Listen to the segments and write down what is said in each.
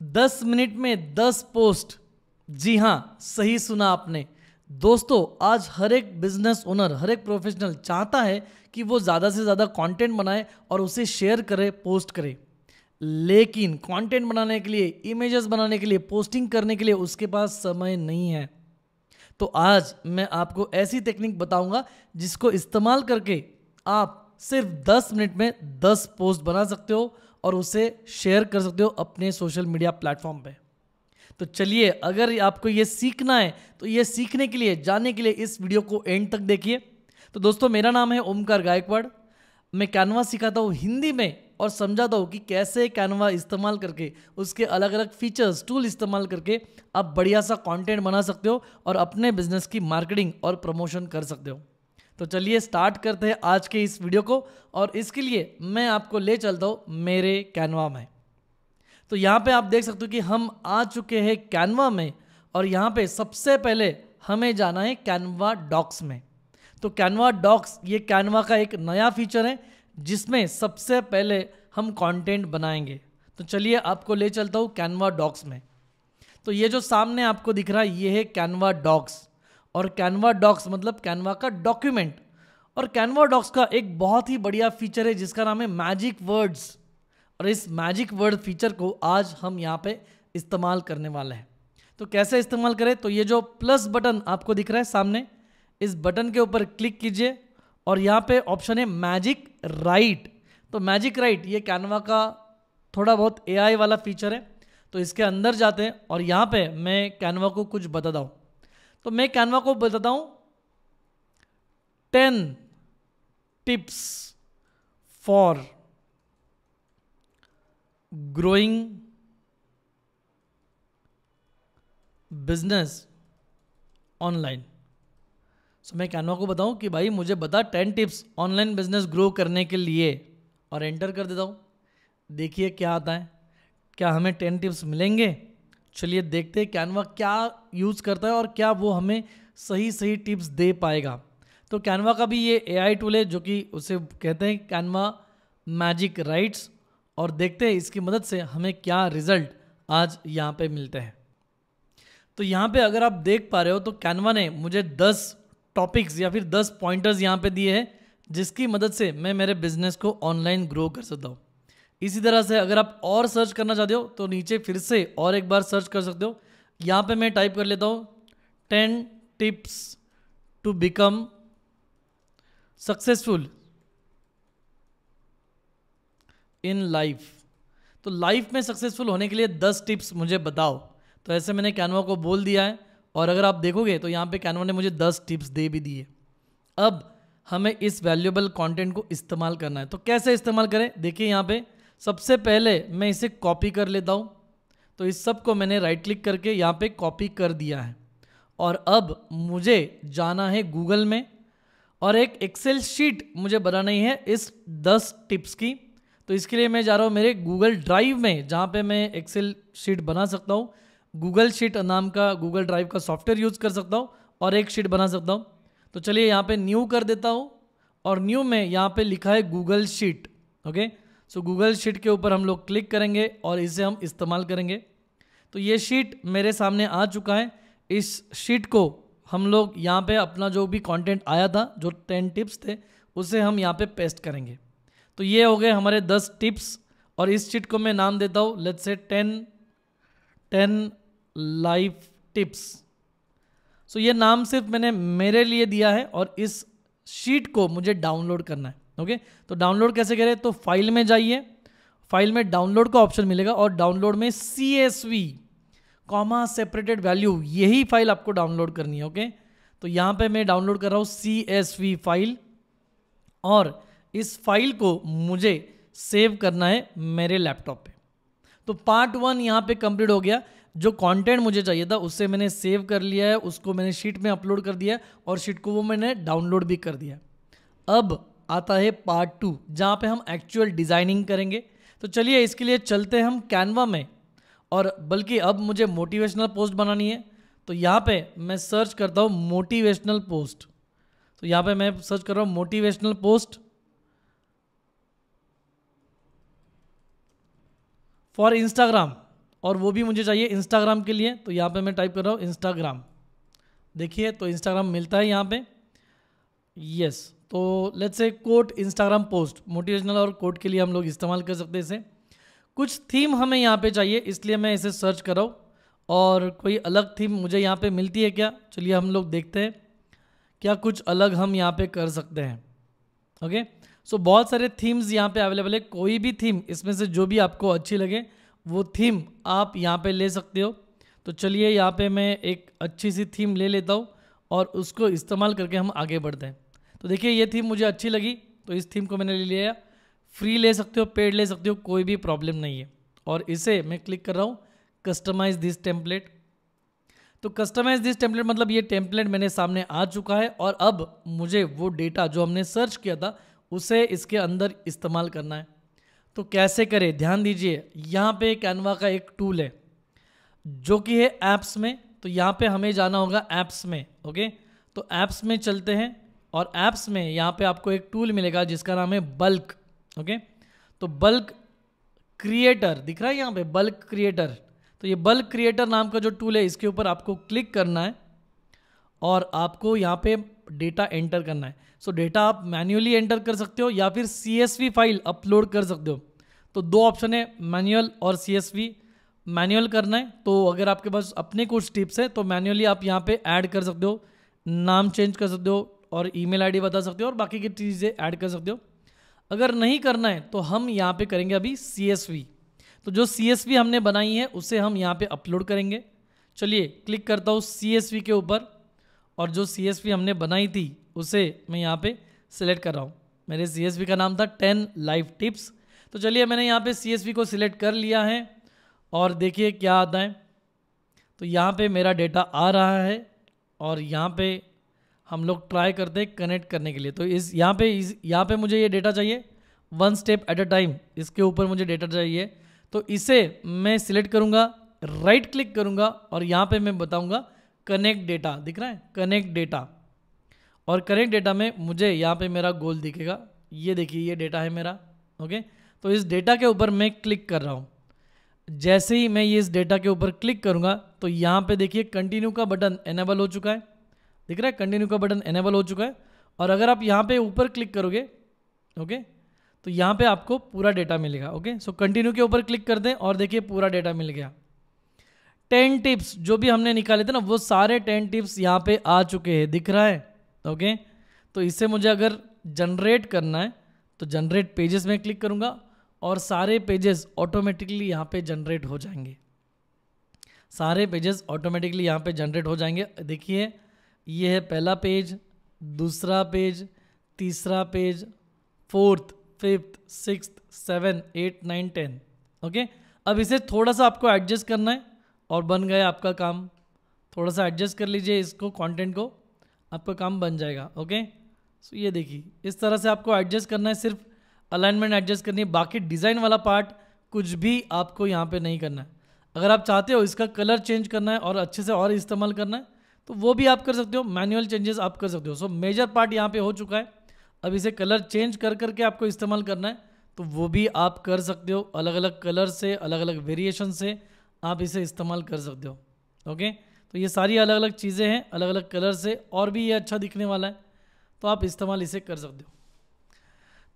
दस मिनट में दस पोस्ट। जी हाँ सही सुना आपने। दोस्तों, आज हर एक बिज़नेस ओनर हर एक प्रोफेशनल चाहता है कि वो ज़्यादा से ज़्यादा कंटेंट बनाए और उसे शेयर करे पोस्ट करे। लेकिन कंटेंट बनाने के लिए इमेजेस बनाने के लिए पोस्टिंग करने के लिए उसके पास समय नहीं है। तो आज मैं आपको ऐसी टेक्निक बताऊँगा जिसको इस्तेमाल करके आप सिर्फ़ 10 मिनट में 10 पोस्ट बना सकते हो और उसे शेयर कर सकते हो अपने सोशल मीडिया प्लेटफॉर्म पे। तो चलिए, अगर आपको ये सीखना है तो ये सीखने के लिए जानने के लिए इस वीडियो को एंड तक देखिए। तो दोस्तों, मेरा नाम है ओमकार गायकवाड़। मैं कैनवा सिखाता हूँ हिंदी में और समझाता हूँ कि कैसे कैनवा इस्तेमाल करके, उसके अलग अलग फीचर्स टूल इस्तेमाल करके आप बढ़िया सा कंटेंट बना सकते हो और अपने बिज़नेस की मार्केटिंग और प्रमोशन कर सकते हो। तो चलिए स्टार्ट करते हैं आज के इस वीडियो को और इसके लिए मैं आपको ले चलता हूँ मेरे कैनवा में। तो यहाँ पे आप देख सकते हो कि हम आ चुके हैं कैनवा में और यहाँ पे सबसे पहले हमें जाना है कैनवा डॉक्स में। तो कैनवा डॉक्स, ये कैनवा का एक नया फीचर है जिसमें सबसे पहले हम कंटेंट बनाएँगे। तो चलिए आपको ले चलता हूँ कैनवा डॉक्स में। तो ये जो सामने आपको दिख रहा है, ये है कैनवा डॉक्स। और कैनवा डॉक्स मतलब कैनवा का डॉक्यूमेंट और कैनवा डॉक्स का एक बहुत ही बढ़िया फीचर है, जिसका नाम है मैजिक वर्ड्स और इस मैजिक वर्ड फीचर को आज हम यहाँ पे इस्तेमाल करने वाले हैं। तो कैसे इस्तेमाल करें? तो ये जो प्लस बटन आपको दिख रहा है सामने, इस बटन के ऊपर क्लिक कीजिए और यहाँ पे ऑप्शन है मैजिक राइट तो मैजिक राइट ये कैनवा का थोड़ा बहुत एआई वाला फीचर है। तो इसके अंदर जाते हैं और यहाँ पे मैं कैनवा को कुछ बताता हूँ। तो मैं कैनवा को बताता हूँ। Ten tips for growing business online so मैं कैनवा को बताऊँ कि भाई मुझे बता ten tips online business grow करने के लिए। और एंटर कर देता हूँ। देखिए क्या आता है। क्या हमें टेन टिप्स मिलेंगे? चलिए देखते हैं कैनवा क्या यूज़ करता है और क्या वो हमें सही सही टिप्स दे पाएगा। तो कैनवा का भी ये एआई टूल है जो कि उसे कहते हैं कैनवा मैजिक राइट्स। और देखते हैं इसकी मदद से हमें क्या रिज़ल्ट आज यहाँ पे मिलते हैं। तो यहाँ पे अगर आप देख पा रहे हो तो कैनवा ने मुझे 10 टॉपिक्स या फिर 10 पॉइंटर्स यहाँ पे दिए हैं, जिसकी मदद से मैं मेरे बिज़नेस को ऑनलाइन ग्रो कर सकता हूँ। इसी तरह से अगर आप और सर्च करना चाहते हो तो नीचे फिर से और एक बार सर्च कर सकते हो। यहाँ पे मैं टाइप कर लेता हूँ ten tips to become successful in life तो लाइफ में सक्सेसफुल होने के लिए दस टिप्स मुझे बताओ। तो ऐसे मैंने कैनवा को बोल दिया है, और अगर आप देखोगे तो यहाँ पे कैनवा ने मुझे दस टिप्स दे भी दिए। अब हमें इस वैल्यूएबल कंटेंट को इस्तेमाल करना है। तो कैसे इस्तेमाल करें? देखिए यहाँ पे सबसे पहले मैं इसे कॉपी कर लेता हूँ। तो इस सबको मैंने राइट क्लिक करके यहाँ पे कॉपी कर दिया है। और अब मुझे जाना है गूगल में, और एक एक्सेल शीट मुझे बनानी है इस दस टिप्स की। तो इसके लिए मैं जा रहा हूँ मेरे गूगल ड्राइव में, जहाँ पे मैं एक्सेल शीट बना सकता हूँ। गूगल शीट नाम का गूगल ड्राइव का सॉफ्टवेयर यूज़ कर सकता हूँ, और एक शीट बना सकता हूँ। तो चलिए यहाँ पे न्यू कर देता हूँ, और न्यू में यहाँ पे लिखा है Google sheet okay so Google sheet के ऊपर हम लोग क्लिक करेंगे और इसे हम इस्तेमाल करेंगे। तो ये शीट मेरे सामने आ चुका है। इस शीट को हम लोग यहाँ पे अपना जो भी कंटेंट आया था, जो टेन टिप्स थे, उसे हम यहाँ पे पेस्ट करेंगे। तो ये हो गए हमारे दस टिप्स और इस शीट को मैं नाम देता हूँ। Let's say ten ten life tips so ये नाम सिर्फ़ मैंने मेरे लिए दिया है और इस शीट को मुझे डाउनलोड करना है। ओके? तो डाउनलोड कैसे करें? तो फ़ाइल में जाइए। फ़ाइल में डाउनलोड का ऑप्शन मिलेगा और डाउनलोड में C S V comma separated value यही फ़ाइल आपको डाउनलोड करनी है, ओके? तो यहाँ पे मैं डाउनलोड कर रहा हूँ सी एस वी फ़ाइल और इस फ़ाइल को मुझे सेव करना है मेरे लैपटॉप पे। तो पार्ट वन यहाँ पे कंप्लीट हो गया। जो कंटेंट मुझे चाहिए था उससे मैंने सेव कर लिया है, उसको मैंने शीट में अपलोड कर दिया और शीट को वो मैंने डाउनलोड भी कर दिया अब आता है पार्ट टू जहाँ पे हम एक्चुअल डिज़ाइनिंग करेंगे। तो चलिए इसके लिए चलते हैं हम कैनवा में। और बल्कि अब मुझे मोटिवेशनल पोस्ट बनानी है। तो यहाँ पे मैं सर्च करता हूँ मोटिवेशनल पोस्ट तो यहाँ पे मैं सर्च कर रहा हूँ मोटिवेशनल पोस्ट फॉर इंस्टाग्राम और वो भी मुझे चाहिए इंस्टाग्राम के लिए। तो यहाँ पे मैं टाइप कर रहा हूँ इंस्टाग्राम देखिए तो इंस्टाग्राम मिलता है यहाँ पे। यस तो let's say quote Instagram post motivational और कोट के लिए हम लोग इस्तेमाल कर सकते हैं इसे। कुछ थीम हमें यहाँ पे चाहिए, इसलिए मैं इसे सर्च कर रहा हूँ। और कोई अलग थीम मुझे यहाँ पे मिलती है क्या? चलिए हम लोग देखते हैं क्या कुछ अलग हम यहाँ पे कर सकते हैं। ओके सो बहुत सारे थीम्स यहाँ पे अवेलेबल है। कोई भी थीम इसमें से जो भी आपको अच्छी लगे, वो थीम आप यहाँ पे ले सकते हो। तो चलिए यहाँ पे मैं एक अच्छी सी थीम ले लेता हूँ और उसको इस्तेमाल करके हम आगे बढ़ते हैं। तो देखिए, ये थीम मुझे अच्छी लगी तो इस थीम को मैंने ले लिया। फ्री ले सकते हो, पेड ले सकते हो, कोई भी प्रॉब्लम नहीं है। और इसे मैं क्लिक कर रहा हूँ, कस्टमाइज दिस टेम्पलेट। तो कस्टमाइज दिस टेम्पलेट मतलब ये टेम्पलेट मैंने सामने आ चुका है, और अब मुझे वो डेटा जो हमने सर्च किया था, उसे इसके अंदर इस्तेमाल करना है। तो कैसे करें? ध्यान दीजिए, यहाँ पे कैनवा का एक टूल है, जो कि है ऐप्स में। तो यहाँ पे हमें जाना होगा ऐप्स में ओके तो ऐप्स में चलते हैं। और ऐप्स में यहाँ पे आपको एक टूल मिलेगा जिसका नाम है बल्क ओके तो बल्क क्रिएटर दिख रहा है यहाँ पे? बल्क क्रिएटर तो ये बल्क क्रिएटर नाम का जो टूल है इसके ऊपर आपको क्लिक करना है और आपको यहाँ पे डेटा एंटर करना है। सो so, डेटा आप मैन्युअली एंटर कर सकते हो या फिर सीएसवी फ़ाइल अपलोड कर सकते हो। तो दो ऑप्शन है मैनुअल और सी मैनुअल करना है तो अगर आपके पास अपने कुछ टिप्स है तो मैन्युअली आप यहाँ पे ऐड कर सकते हो नाम चेंज कर सकते हो और ईमेल आईडी बता सकते हो और बाकी की चीज़ें ऐड कर सकते हो। अगर नहीं करना है तो हम यहाँ पे करेंगे अभी सीएसवी तो जो सी हमने बनाई है, उसे हम यहाँ पे अपलोड करेंगे। चलिए क्लिक करता हूँ CSV के ऊपर और जो सीएसवी हमने बनाई थी, उसे मैं यहाँ पे सिलेक्ट कर रहा हूँ। मेरे सीएसवी का नाम था टेन लाइफ टिप्स। तो चलिए, मैंने यहाँ पे सी को सिलेक्ट कर लिया है और देखिए क्या आता है। तो यहाँ पे मेरा डेटा आ रहा है और यहाँ पे हम लोग ट्राई करते हैं कनेक्ट करने के लिए। तो इस, यहाँ पे इस, यहाँ पे मुझे ये डेटा चाहिए। One step at a time इसके ऊपर मुझे डेटा चाहिए। तो इसे मैं सिलेक्ट करूँगा राइट क्लिक करूँगा और यहाँ पे मैं बताऊँगा कनेक्ट डेटा दिख रहा है? कनेक्ट डेटा और कनेक्ट डेटा में मुझे यहाँ पे मेरा गोल दिखेगा। ये देखिए, ये डेटा है मेरा ओके तो इस डेटा के ऊपर मैं क्लिक कर रहा हूँ। जैसे ही मैं ये इस डेटा के ऊपर क्लिक करूँगा तो यहाँ पे देखिए कंटिन्यू का बटन एनेबल हो चुका है। दिख रहा है? कंटिन्यू का बटन एनेबल हो चुका है। और अगर आप यहाँ पे ऊपर क्लिक करोगे ओके तो यहाँ पे आपको पूरा डेटा मिलेगा ओके सो कंटिन्यू के ऊपर क्लिक कर दें और देखिए पूरा डेटा मिल गया। टेन टिप्स जो भी हमने निकाले थे ना, वो सारे टेन टिप्स यहाँ पे आ चुके हैं। दिख रहा है? ओके तो इससे मुझे अगर जनरेट करना है तो जनरेट पेजेस में क्लिक करूँगा और सारे पेजेस ऑटोमेटिकली यहाँ पे जनरेट हो जाएँगे। सारे पेजेस ऑटोमेटिकली यहाँ पे जनरेट हो जाएँगे। देखिए ये है पहला पेज, दूसरा पेज, तीसरा page, fourth, fifth six seven eight nine ten okay? अब इसे थोड़ा सा आपको एडजस्ट करना है और बन गया आपका काम। थोड़ा सा एडजस्ट कर लीजिए इसको कंटेंट को। आपका काम बन जाएगा, ओके? सो ये देखिए, इस तरह से आपको एडजस्ट करना है, सिर्फ़ अलाइनमेंट एडजस्ट करनी है। बाकी डिज़ाइन वाला पार्ट कुछ भी आपको यहाँ पे नहीं करना है। अगर आप चाहते हो इसका कलर चेंज करना है और अच्छे से और इस्तेमाल करना है तो वो भी आप कर सकते हो मैनुअल चेंजेस आप कर सकते हो। सो मेजर पार्ट यहाँ पे हो चुका है। अब इसे कलर चेंज कर करके आपको इस्तेमाल करना है तो वो भी आप कर सकते हो। अलग अलग कलर से अलग अलग वेरिएशन से आप इसे इस्तेमाल कर सकते हो। ओके तो ये सारी अलग अलग चीज़ें हैं अलग अलग कलर से, और भी ये अच्छा दिखने वाला है तो आप इस्तेमाल इसे कर सकते हो।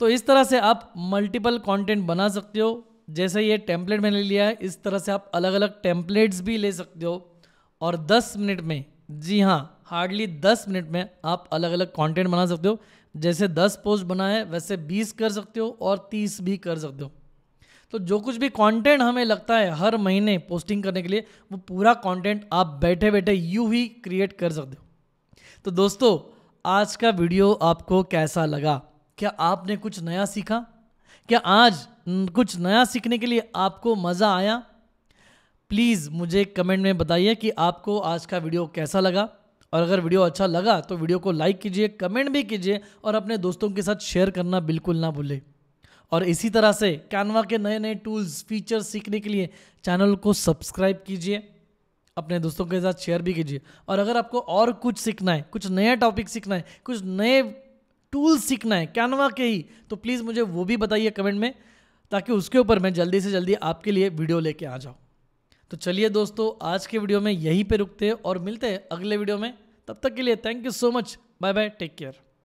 तो इस तरह से आप मल्टीपल कंटेंट बना सकते हो। जैसे ये टेम्पलेट मैंने लिया है, इस तरह से आप अलग अलग टेम्पलेट्स भी ले सकते हो। और 10 मिनट में जी हाँ हार्डली 10 मिनट में आप अलग अलग कंटेंट बना सकते हो। जैसे 10 पोस्ट बनाए, वैसे 20 कर सकते हो और 30 भी कर सकते हो। तो जो कुछ भी कंटेंट हमें लगता है हर महीने पोस्टिंग करने के लिए, वो पूरा कंटेंट आप बैठे बैठे यू ही क्रिएट कर सकते हो। तो दोस्तों, आज का वीडियो आपको कैसा लगा? क्या आपने कुछ नया सीखा? क्या आज कुछ नया सीखने के लिए आपको मज़ा आया? प्लीज़ मुझे कमेंट में बताइए कि आपको आज का वीडियो कैसा लगा। और अगर वीडियो अच्छा लगा तो वीडियो को लाइक कीजिए, कमेंट भी कीजिए और अपने दोस्तों के साथ शेयर करना बिल्कुल ना भूलें। और इसी तरह से कैनवा के नए नए टूल्स फीचर्स सीखने के लिए चैनल को सब्सक्राइब कीजिए, अपने दोस्तों के साथ शेयर भी कीजिए। और अगर आपको और कुछ सीखना है, कुछ नया टॉपिक सीखना है, कुछ नए टूल्स सीखना है कैनवा के ही तो प्लीज़ मुझे वो भी बताइए कमेंट में, ताकि उसके ऊपर मैं जल्दी से जल्दी आपके लिए वीडियो लेके आ जाऊँ। तो चलिए दोस्तों, आज के वीडियो में यहीं पे रुकते हैं और मिलते हैं अगले वीडियो में। तब तक के लिए thank you so much bye bye take care